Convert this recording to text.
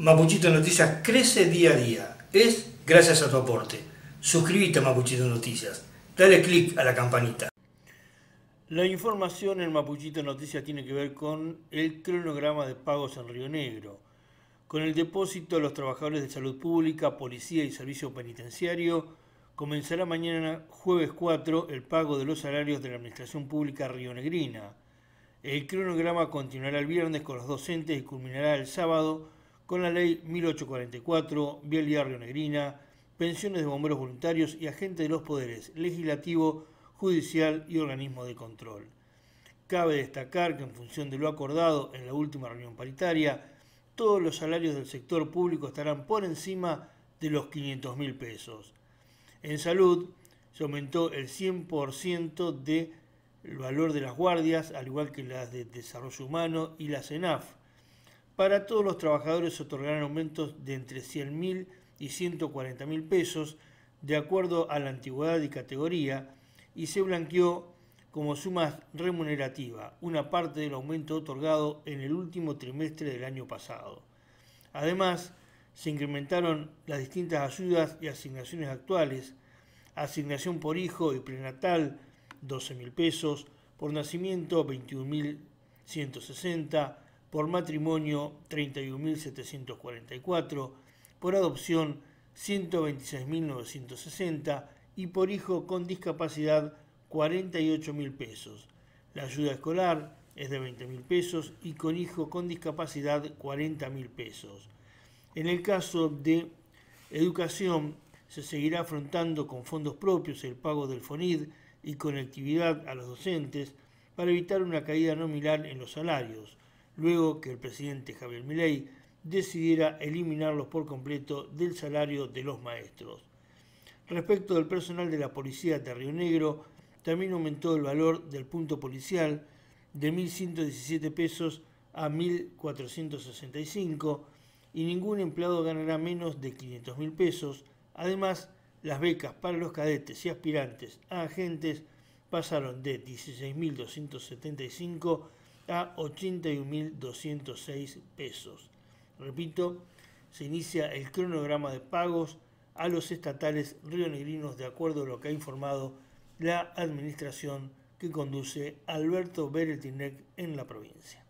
Mapuchito Noticias crece día a día. Es gracias a tu aporte. Suscríbete a Mapuchito Noticias. Dale click a la campanita. La información en Mapuchito Noticias tiene que ver con el cronograma de pagos en Río Negro. Con el depósito de los trabajadores de salud pública, policía y servicio penitenciario, comenzará mañana jueves 4 el pago de los salarios de la Administración Pública rionegrina. El cronograma continuará el viernes con los docentes y culminará el sábado con la ley 1844, Vialidad Rionegrina, pensiones de bomberos voluntarios y agentes de los poderes legislativo, judicial y organismo de control. Cabe destacar que en función de lo acordado en la última reunión paritaria, todos los salarios del sector público estarán por encima de los 500 mil pesos. En salud se aumentó el 100% del valor de las guardias, al igual que las de desarrollo humano y la CENAF. Para todos los trabajadores se otorgarán aumentos de entre 100.000 y 140.000 pesos, de acuerdo a la antigüedad y categoría, y se blanqueó como suma remunerativa una parte del aumento otorgado en el último trimestre del año pasado. Además, se incrementaron las distintas ayudas y asignaciones actuales, asignación por hijo y prenatal 12.000 pesos, por nacimiento 21.160, por matrimonio 31.744, por adopción 126.960 y por hijo con discapacidad 48.000 pesos. La ayuda escolar es de 20.000 pesos y con hijo con discapacidad 40.000 pesos. En el caso de educación, se seguirá afrontando con fondos propios el pago del FONID y conectividad a los docentes para evitar una caída nominal en los salarios luego que el presidente Javier Milei decidiera eliminarlos por completo del salario de los maestros. Respecto del personal de la policía de Río Negro, también aumentó el valor del punto policial de 1.117 pesos a 1.465 y ningún empleado ganará menos de 500.000 pesos. Además, las becas para los cadetes y aspirantes a agentes pasaron de 16.275 a 81.206 pesos. Repito, se inicia el cronograma de pagos a los estatales rionegrinos de acuerdo a lo que ha informado la administración que conduce Alberto Beretinec en la provincia.